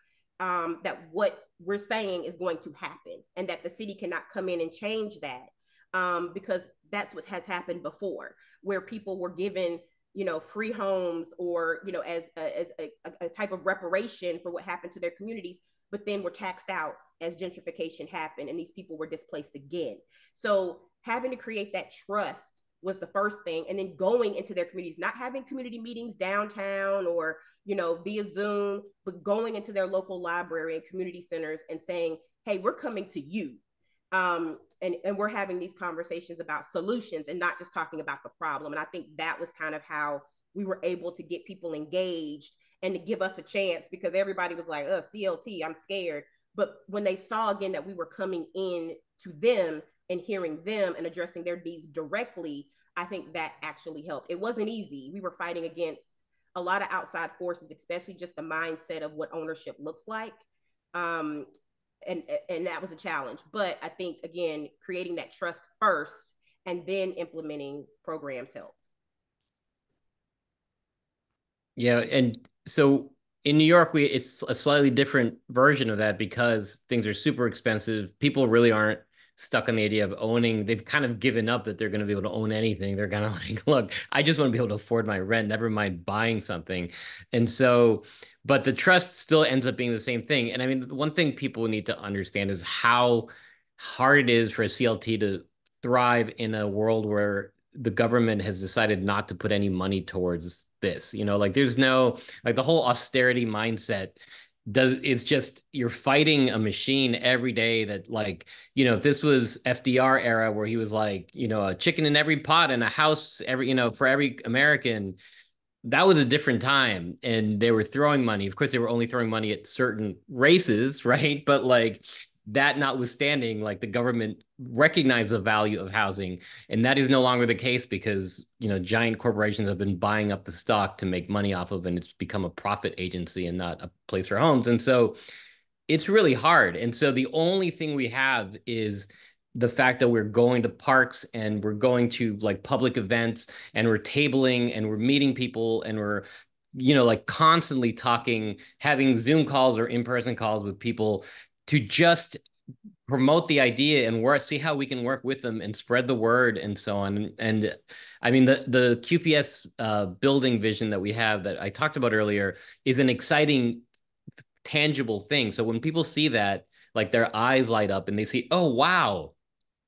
um, that what we're saying is going to happen and that the city cannot come in and change that um, because that's what has happened before, where people were given, you know, free homes or, you know, as, a, as a, a type of reparation for what happened to their communities, but then were taxed out as gentrification happened and these people were displaced again. So having to create that trust was the first thing and then going into their communities not having community meetings downtown or you know via zoom but going into their local library and community centers and saying hey we're coming to you um, and, and we're having these conversations about solutions and not just talking about the problem. And I think that was kind of how we were able to get people engaged and to give us a chance because everybody was like, oh, CLT, I'm scared. But when they saw again that we were coming in to them and hearing them and addressing their needs directly, I think that actually helped. It wasn't easy. We were fighting against a lot of outside forces, especially just the mindset of what ownership looks like. Um, and and that was a challenge but i think again creating that trust first and then implementing programs helped yeah and so in new york we it's a slightly different version of that because things are super expensive people really aren't stuck on the idea of owning they've kind of given up that they're going to be able to own anything they're kind of [LAUGHS] like look i just want to be able to afford my rent never mind buying something and so but the trust still ends up being the same thing. And I mean, one thing people need to understand is how hard it is for a CLT to thrive in a world where the government has decided not to put any money towards this. You know, like there's no like the whole austerity mindset does it's just you're fighting a machine every day that like you know if this was FDR era where he was like you know a chicken in every pot and a house every you know for every American that was a different time. And they were throwing money. Of course they were only throwing money at certain races [LAUGHS] right? But like that notwithstanding like the government recognized the value of housing and that is no longer the case because you know giant corporations have been buying up the stock to make money off of and it's become a profit agency and not a place for homes. And so it's really hard. And so the only thing we have is the fact that we're going to parks and we're going to like public events and we're tabling and we're meeting people and we're you know like constantly talking having zoom calls or in-person calls with people to just promote the idea and work see how we can work with them and spread the word and so on. And i mean the the qps uh, building vision that we have that i talked about earlier is an exciting tangible thing. So when people see that like their eyes light up and they see oh wow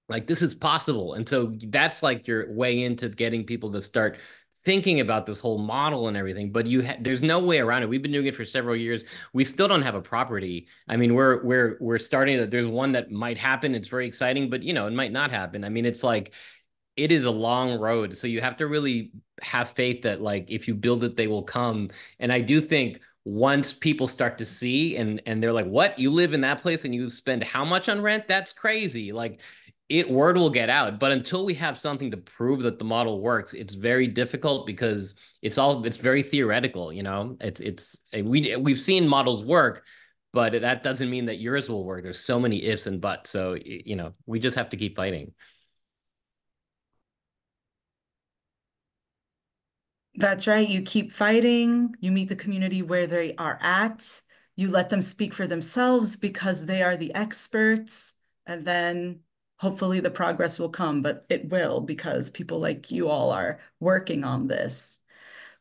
like this is possible. And so that's like your way into getting people to start thinking about this whole model and everything but you ha- there's no way around it. We've been doing it for several years. We still don't have a property. I mean we're we're we're starting to there's one that might happen. It's very exciting but you know it might not happen. I mean it's like it is a long road. So you have to really have faith that like if you build it they will come. And i do think once people start to see and and they're like what? You live in that place and you spend how much on rent? That's crazy. Like it word will get out but until we have something to prove that the model works it's very difficult because it's all it's very theoretical you know? It's it's we we've seen models work but that doesn't mean that yours will work. There's so many ifs and buts so you know we just have to keep fighting. That's right. You keep fighting. You meet the community where they are at. You let them speak for themselves because they are the experts and then hopefully the progress will come, but it will because people like you all are working on this.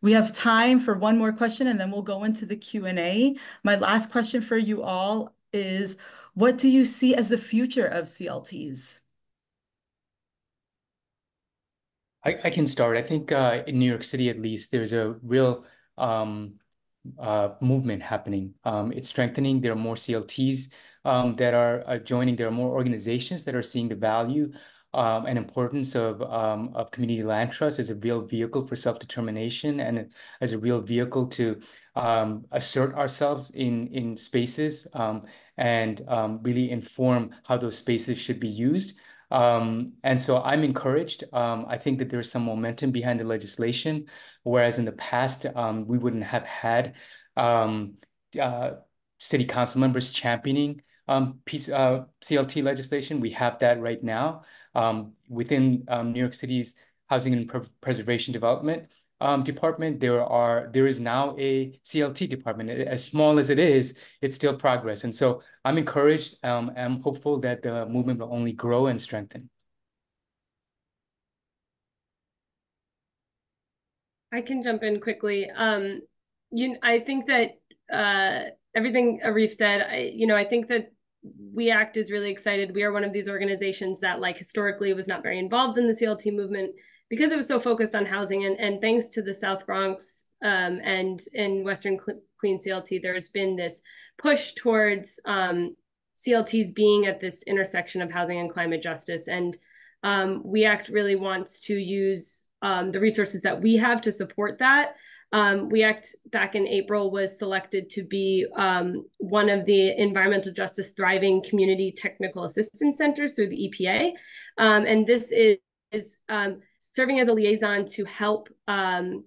We have time for one more question and then we'll go into the Q&A. My last question for you all is what do you see as the future of CLTs? I, I can start. I think uh, in New York City, at least, there's a real um, uh, movement happening. Um, it's strengthening. There are more CLTs um, that are, are, joining. There are more organizations that are seeing the value um, and importance of um, of community land trust as a real vehicle for self-determination and as a real vehicle to um, assert ourselves in in spaces um, and um, really inform how those spaces should be used. Um, and so I'm encouraged. Um, I think that there's some momentum behind the legislation, whereas in the past um, we wouldn't have had uh, city council members championing um, piece, uh, CLT legislation. We have that right now um, within um, New York City's Housing and Preservation Development um, department, there are there is now a CLT department. As small as it is, it's still progress. And so I'm encouraged. Um, I'm hopeful that the movement will only grow and strengthen. I can jump in quickly. Um, you, I think that uh, everything Arif said. I, you know, I think that WE ACT is really excited. We are one of these organizations that, like, historically was not very involved in the CLT movement because it was so focused on housing and, and thanks to the South Bronx um, and in Western Queens CLT, there's been this push towards um, CLTs being at this intersection of housing and climate justice. And um, We ACT really wants to use um, the resources that we have to support that. Um, we Act back in April was selected to be um, one of the environmental justice thriving community technical assistance centers through the EPA. and this is, is serving as a liaison to help um,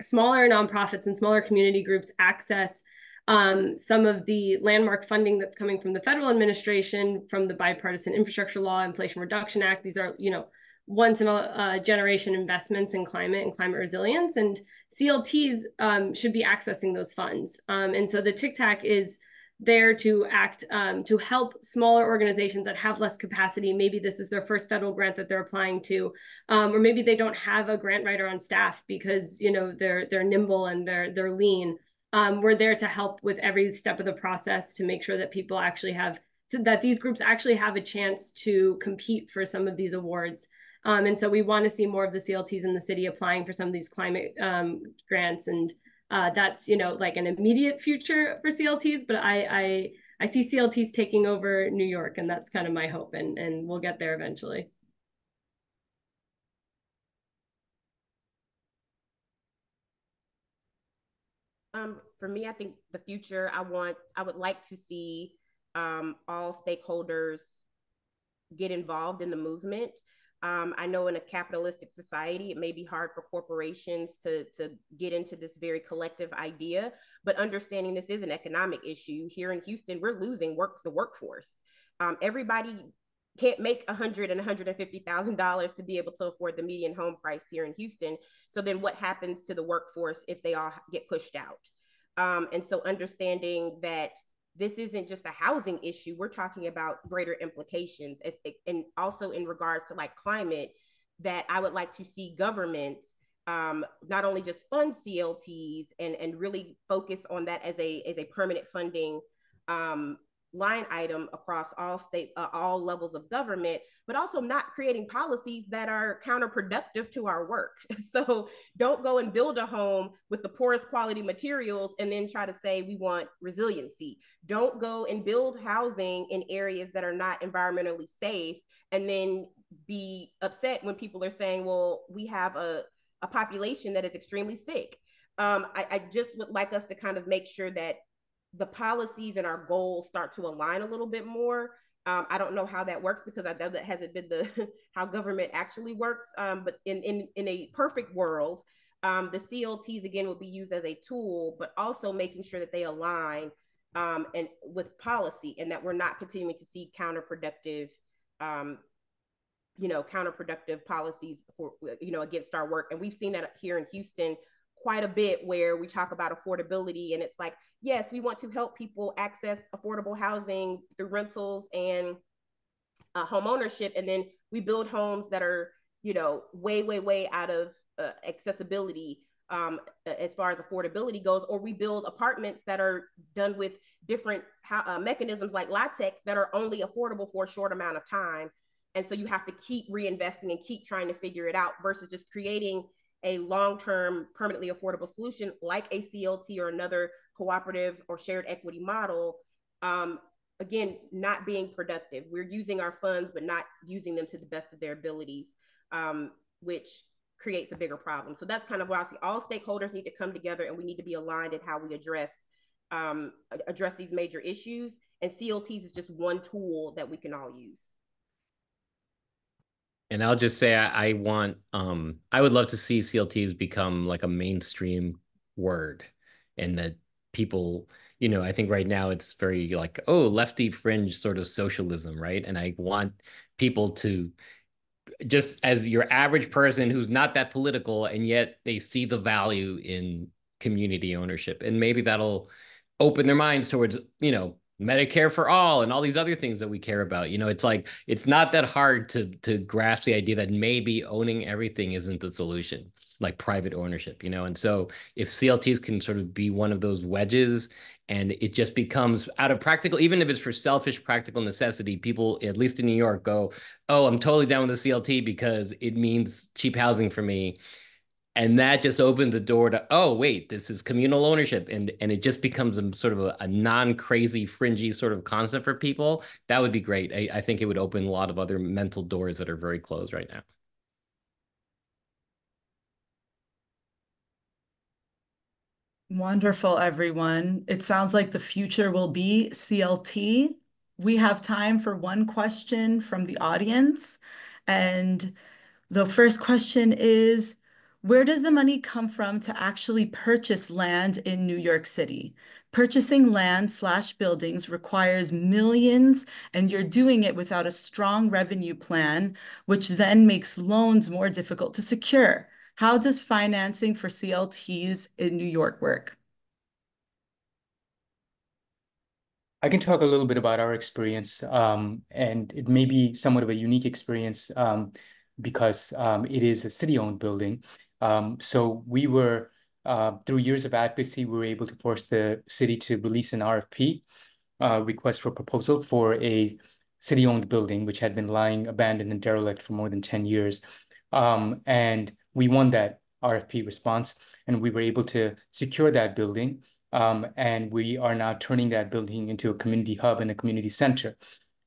smaller nonprofits and smaller community groups access um, some of the landmark funding that's coming from the federal administration, from the bipartisan infrastructure law, Inflation Reduction Act. These are, you know, once in a uh, generation investments in climate and climate resilience, and CLTs um, should be accessing those funds. Um, and so the TCTAC is there to act um, to help smaller organizations that have less capacity. Maybe this is their first federal grant that they're applying to, um, or maybe they don't have a grant writer on staff because you know they're they're nimble and they're they're lean. Um, we're there to help with every step of the process to make sure that people actually have that these groups actually have a chance to compete for some of these awards. Um, and so we want to see more of the CLTs in the city applying for some of these climate um, grants and uh, that's you know like an immediate future for CLTs, but I, I I see CLTs taking over New York, and that's kind of my hope, and and we'll get there eventually. Um, for me, I think the future. I want. I would like to see um, all stakeholders get involved in the movement. Um, I know in a capitalistic society, it may be hard for corporations to, to get into this very collective idea, but understanding this is an economic issue here in Houston, we're losing work the workforce. Um, everybody can't make a hundred and hundred and fifty thousand dollars to be able to afford the median home price here in Houston. So then, what happens to the workforce if they all get pushed out? Um, and so, understanding that this isn't just a housing issue. We're talking about greater implications, as, and also in regards to like climate. That I would like to see governments um, not only just fund CLTs and and really focus on that as a as a permanent funding um, line item across all state uh, all levels of government but also not creating policies that are counterproductive to our work. [LAUGHS] So don't go and build a home with the poorest quality materials and then try to say we want resiliency. Don't go and build housing in areas that are not environmentally safe and then be upset when people are saying well we have a, a population that is extremely sick. Um, I, I just would like us to kind of make sure that the policies and our goals start to align a little bit more. Um, I don't know how that works because I know that hasn't been the [LAUGHS] how government actually works. Um, but in, in in a perfect world, um, the CLTs again would be used as a tool, but also making sure that they align um, and with policy, and that we're not continuing to see counterproductive, um, you know, counterproductive policies for you know against our work. And we've seen that here in Houston quite a bit where we talk about affordability and it's like yes we want to help people access affordable housing through rentals and uh, home ownership and then we build homes that are you know way way way out of uh, accessibility um, as far as affordability goes, or we build apartments that are done with different uh, mechanisms like LIHTC that are only affordable for a short amount of time. And so you have to keep reinvesting and keep trying to figure it out versus just creating a long-term permanently affordable solution like a CLT or another cooperative or shared equity model. Um, again, not being productive. We're using our funds, but not using them to the best of their abilities, um, which creates a bigger problem. So that's kind of why I see all stakeholders need to come together and we need to be aligned in how we address um, address these major issues. And CLTs is just one tool that we can all use. And I'll just say I, I want um I would love to see CLTs become like a mainstream word and that people you know, I think right now it's very like, oh, lefty fringe sort of socialism, right? And I want people to just as your average person who's not that political and yet they see the value in community ownership and maybe that'll open their minds towards you know medicare for all and all these other things that we care about. You know it's like it's not that hard to to grasp the idea that maybe owning everything isn't the solution like private ownership you know? And so if clts can sort of be one of those wedges and it just becomes out of practical even if it's for selfish practical necessity people at least in new york go oh i'm totally down with the clt because it means cheap housing for me and that just opens the door to oh wait this is communal ownership and and it just becomes a sort of a, a non-crazy fringy sort of concept for people that would be great I, I think it would open a lot of other mental doors that are very closed right now Wonderful, everyone. It sounds like the future will be CLT. We have time for one question from the audience. And the first question is, where does the money come from to actually purchase land in New York City? Purchasing land slash buildings requires millions, and you're doing it without a strong revenue plan, which then makes loans more difficult to secure. How does financing for CLTs in New York work? I can talk a little bit about our experience, um, and it may be somewhat of a unique experience um, because um, it is a city-owned building. Um, so we were, uh, through years of advocacy, we were able to force the city to release an RFP, uh, request for proposal for a city-owned building, which had been lying abandoned and derelict for more than 10 years. Um, and we won that RFP response and we were able to secure that building. Um, and we are now turning that building into a community hub and a community center.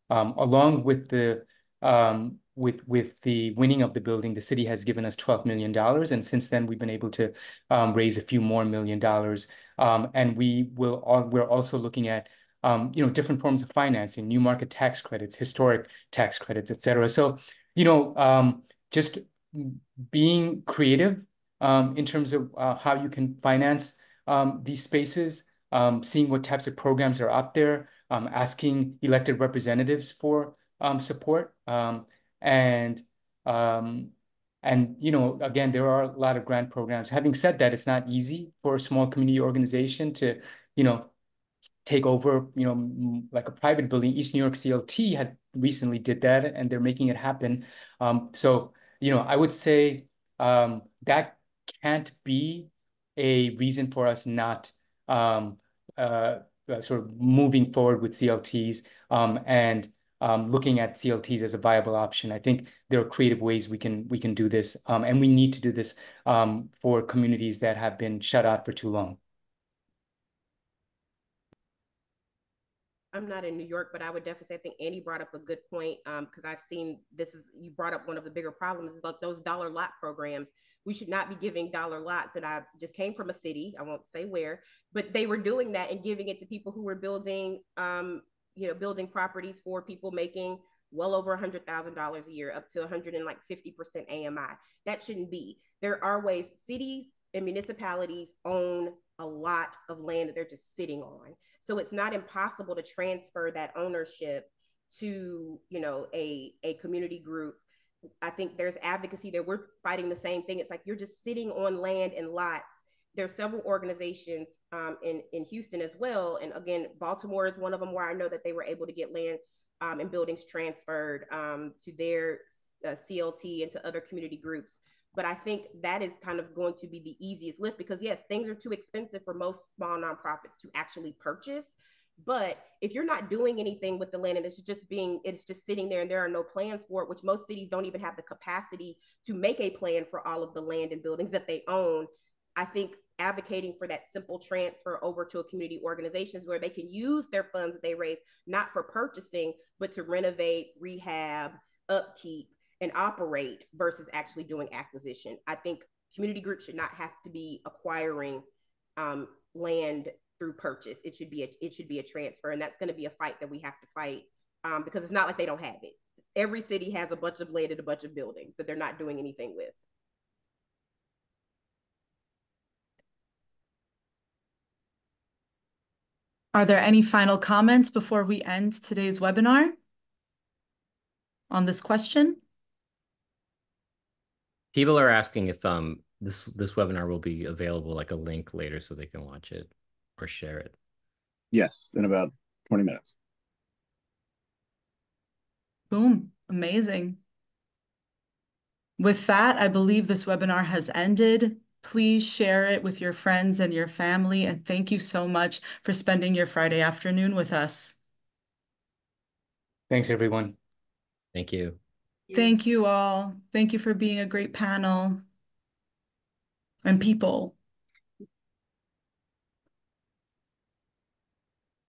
Um, along with the um, with with the winning of the building, the city has given us $12 million. And since then, we've been able to um, raise a few more million dollars. Um, and we will we're also looking at um, you know different forms of financing, new market tax credits, historic tax credits, et cetera. So you know just being creative um, in terms of uh, how you can finance um, these spaces, um, seeing what types of programs are out there, um, asking elected representatives for um, support, um, and and you know again there are a lot of grant programs. Having said that, it's not easy for a small community organization to you know take over you know like a private building. East New York CLT had recently did that, and they're making it happen. um, so you know, I would say um, that can't be a reason for us not um, uh, uh, sort of moving forward with CLTs um, and um, looking at CLTs as a viable option. I think there are creative ways we can we can do this, um, and we need to do this um, for communities that have been shut out for too long. I'm not in New York, but I would definitely say I think Annie brought up a good point because um, I've seen this is you brought up one of the bigger problems is like those dollar lot programs. We should not be giving dollar lots. And I just came from a city, I won't say where, but they were doing that and giving it to people who were building, um, you know, building properties for people making well over a hundred thousand dollars a year, up to 100 and like 50% AMI. That shouldn't be. There are ways cities and municipalities own a lot of land that they're just sitting on. So it's not impossible to transfer that ownership to, you know, a, a community group. I think there's advocacy there. We're fighting the same thing. It's like you're just sitting on land and lots. There's several organizations um, in, in Houston as well. And again, Baltimore is one of them where I know that they were able to get land um, and buildings transferred um, to their uh, CLT and to other community groups But I think that is kind of going to be the easiest lift because yes, things are too expensive for most small nonprofits to actually purchase. But if you're not doing anything with the land and it's just being, it's just sitting there and there are no plans for it, which most cities don't even have the capacity to make a plan for all of the land and buildings that they own. I think advocating for that simple transfer over to a community organizations where they can use their funds that they raise not for purchasing, but to renovate, rehab, upkeep, and operate versus actually doing acquisition. I think community groups should not have to be acquiring um, land through purchase. It should be a it should be a transfer, and that's going to be a fight that we have to fight um, because it's not like they don't have it. Every city has a bunch of land and a bunch of buildings that they're not doing anything with. Are there any final comments before we end today's webinar on this question? People are asking if um this this webinar will be available like a link later so they can watch it or share it. Yes, in about 20 minutes. Boom, amazing. With that, I believe this webinar has ended. Please share it with your friends and your family. And thank you so much for spending your Friday afternoon with us. Thanks, everyone. Thank you. Thank you all. Thank you for being a great panel and people.